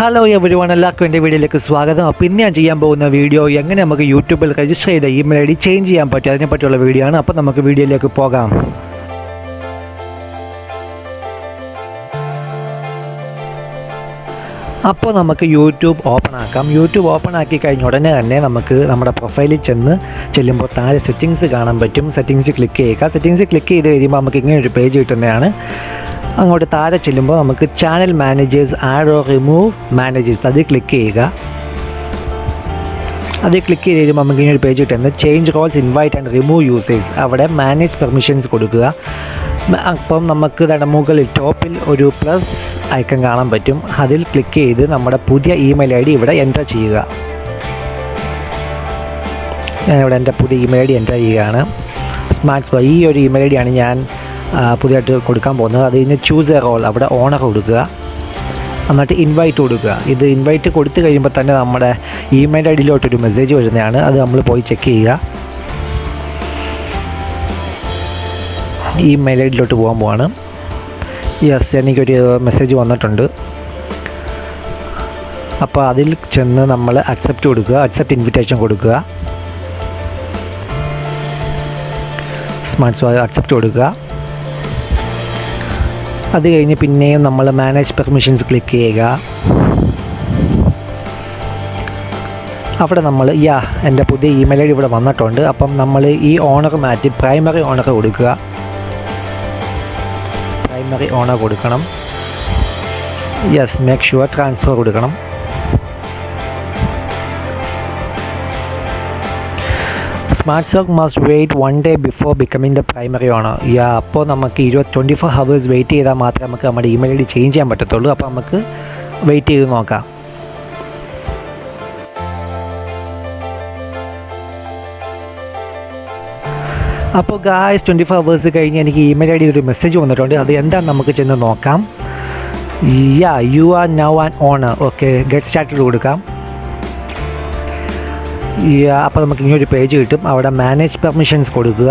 Hello everyone എല്ലാവർക്കും എന്റെ വീഡിയോയിലേക്ക് സ്വാഗതം. അപ്പോൾ ഇന്ന് ഞാൻ ചെയ്യാൻ പോകുന്ന വീഡിയോ എങ്ങനെ നമുക്ക് യൂട്യൂബിൽ രജിസ്റ്റർ ചെയ്ത ഇമെയിൽ ഐ ഡി ചേഞ്ച് ചെയ്യാൻ പറ്റും അതിനെപ്പറ്റിയുള്ള വീഡിയോ ആണ്. അപ്പോൾ നമുക്ക് വീഡിയോയിലേക്ക് പോകാം. അപ്പോൾ നമുക്ക് യൂട്യൂബ് ഓപ്പൺ ആക്കാം. യൂട്യൂബ് ഓപ്പൺ ആക്കി കഴിഞ്ഞ ഉടനെ തന്നെ നമുക്ക് നമ്മുടെ പ്രൊഫൈലിൽ ചെന്ന് ചെല്ലുമ്പോൾ താഴെ സെറ്റിങ്സ് കാണാൻ പറ്റും. സെറ്റിങ്സ് ക്ലിക്ക് ചെയ്യുക. സെറ്റിങ്സ് ക്ലിക്ക് ചെയ്ത് കഴിയുമ്പോൾ നമുക്ക് ഇങ്ങനെ ഒരു പേജ് കിട്ടുന്നതാണ്. അങ്ങോട്ട് താഴെ ചെല്ലുമ്പോൾ നമുക്ക് channel managers add or remove managers അതിൽ ക്ലിക്ക് ചെയ്യുക. അത് ക്ലിക്ക് ചെയ്ത് കഴിയുമ്പോൾ നമുക്ക് ഇങ്ങനെ ഒരു പേജ് കിട്ടുന്നത് change roles invite and remove users അവിടെ മാനേജ് പെർമിഷൻസ് കൊടുക്കുക. അപ്പം നമുക്ക് മുകളിൽ ടോപ്പിൽ ഒരു പ്ലസ് ഐക്കൺ കാണാൻ പറ്റും. അതിൽ ക്ലിക്ക് ചെയ്ത് നമ്മുടെ പുതിയ ഇമെയിൽ ഐ ഡി ഇവിടെ എന്റർ ചെയ്യുക. ഞാൻ ഇവിടെ എന്റെ പുതിയ ഇമെയിൽ ഐ ഡി എന്റർ ചെയ്യുകയാണ് സ്മാർട്ട് ഈ ഒരു ഇമെയിൽ ഐ ഡിയാണ് ഞാൻ പുതിയതായിട്ട് കൊടുക്കാൻ പോകുന്നത്. അത് കഴിഞ്ഞ് ചൂസ് എ റോൾ അവിടെ ഓണർ കൊടുക്കുക. എന്നിട്ട് ഇൻവൈറ്റ് കൊടുക്കുക. ഇത് ഇൻവൈറ്റ് കൊടുത്തു കഴിയുമ്പോൾ തന്നെ നമ്മുടെ ഇമെയിൽ ഐ ഡിയിലോട്ടൊരു മെസ്സേജ് വരുന്നതാണ്. അത് നമ്മൾ പോയി ചെക്ക് ചെയ്യുക. ഇമെയിൽ ഐ ഡിയിലോട്ട് പോകാൻ പോവാണ്. യെസ് എനിക്കൊരു മെസ്സേജ് വന്നിട്ടുണ്ട്. അപ്പോൾ അതിൽ ചെന്ന് നമ്മൾ അക്സെപ്റ്റ് കൊടുക്കുക. അക്സെപ്റ്റ് ഇൻവിറ്റേഷൻ കൊടുക്കുക. സ്മാർട്ട് അക്സെപ്റ്റ് കൊടുക്കുക. അത് കഴിഞ്ഞ് പിന്നെയും നമ്മൾ മാനേജ് പെർമിഷൻസ് ക്ലിക്ക് ചെയ്യുക. അവിടെ നമ്മൾ യാ എന്റെ പുതിയ ഇമെയിൽ ഐ ഇവിടെ വന്നിട്ടുണ്ട്. അപ്പം നമ്മൾ ഈ ഓണർ മാറ്റി പ്രൈമറി ഓണർ കൊടുക്കുക. പ്രൈമറി ഓണർ കൊടുക്കണം. യെസ് മേക്ക് ഷുവർ ട്രാൻസ്ഫർ കൊടുക്കണം. Smart soak must wait one day before becoming the primary owner yeah അപ്പോൾ നമുക്ക് ഇരുപത് ട്വന്റി ഫോർ ഹവേഴ്സ് വെയിറ്റ് ചെയ്താൽ മാത്രമേ നമുക്ക് നമ്മുടെ ഇമെയിൽ ഐ ഡി ചേഞ്ച് ചെയ്യാൻ പറ്റത്തുള്ളൂ. അപ്പോൾ നമുക്ക് വെയിറ്റ് ചെയ്ത് നോക്കാം. അപ്പോൾ ഗായ്സ് ട്വന്റി ഫോർ ഹവേഴ്സ് കഴിഞ്ഞ് എനിക്ക് ഇമെയിൽ ഐ ഡി ഒരു മെസ്സേജ് വന്നിട്ടുണ്ട്. അത് എന്താണെന്ന് നമുക്ക് ചെന്ന് നോക്കാം. Yeah you are now an owner okay get started കൊടുക്കാം. യാ അപ്പോൾ നമുക്ക് ഇങ്ങനെ ഒരു പേജ് കിട്ടും. അവിടെ മാനേജ് പെർമിഷൻസ് കൊടുക്കുക.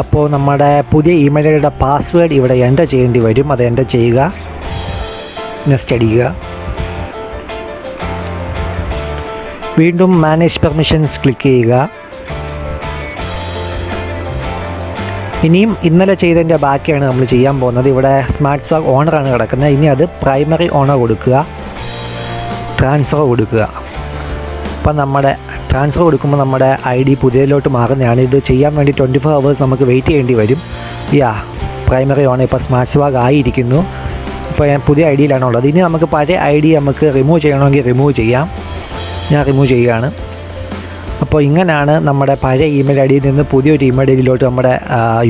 അപ്പോൾ നമ്മുടെ പുതിയ ഇമെയിൽ ഐഡിയുടെ പാസ്വേഡ് ഇവിടെ എന്റർ ചെയ്യേണ്ടി വരും. അത് എന്റർ ചെയ്യുക. നെക്സ്റ്റ് അടിക്കുക വീണ്ടും മാനേജ് പെർമിഷൻസ് ക്ലിക്ക് ചെയ്യുക. ഇനിയും ഇന്നലെ ചെയ്തതിന്റെ ബാക്കിയാണ് നമ്മൾ ചെയ്യാൻ പോകുന്നത്. ഇവിടെ സ്മാർട്ട് സ്വാഗ് ഓണറാണ് കിടക്കുന്നത്. ഇനി അത് പ്രൈമറി ഓണർ കൊടുക്കുക. ട്രാൻസ്ഫർ കൊടുക്കുക. അപ്പം നമ്മുടെ ട്രാൻസ്ഫർ കൊടുക്കുമ്പോൾ നമ്മുടെ ഐ ഡി പുതിയതിലോട്ട് മാറുന്നതാണ്. ഇത് ചെയ്യാൻ വേണ്ടി ട്വന്റി ഫോർ അവേഴ്സ് നമുക്ക് വെയിറ്റ് ചെയ്യേണ്ടി വരും. യാ പ്രൈമറി ഓണ ഇപ്പോൾ സ്മാർട്ട് സ്വാഗ് ആയിരിക്കുന്നു. ഇപ്പോൾ ഞാൻ പുതിയ ഐ ഡിയിലാണ് ഉള്ളത് ഇനി നമുക്ക് പഴയ ഐ ഡി നമുക്ക് റിമൂവ് ചെയ്യണമെങ്കിൽ റിമൂവ് ചെയ്യാം. ഞാൻ റിമൂവ് ചെയ്യുകയാണ്. അപ്പോൾ ഇങ്ങനെയാണ് നമ്മുടെ പഴയ ഇമെയിൽ ഐ ഡിയിൽ നിന്ന് പുതിയൊരു ഇമെയിൽ ഐ ഡിയിലോട്ട് നമ്മുടെ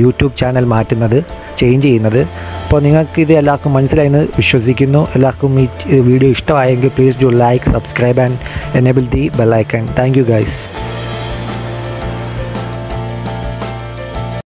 യൂട്യൂബ് ചാനൽ മാറ്റുന്നത് ചേഞ്ച് ചെയ്യുന്നത്. അപ്പോൾ നിങ്ങൾക്ക് ഇത് എല്ലാവർക്കും മനസ്സിലായെന്ന് വിശ്വസിക്കുന്നു. എല്ലാവർക്കും ഈ വീഡിയോ ഇഷ്ടമായെങ്കിൽ please do like subscribe and enable the bell icon thank you guys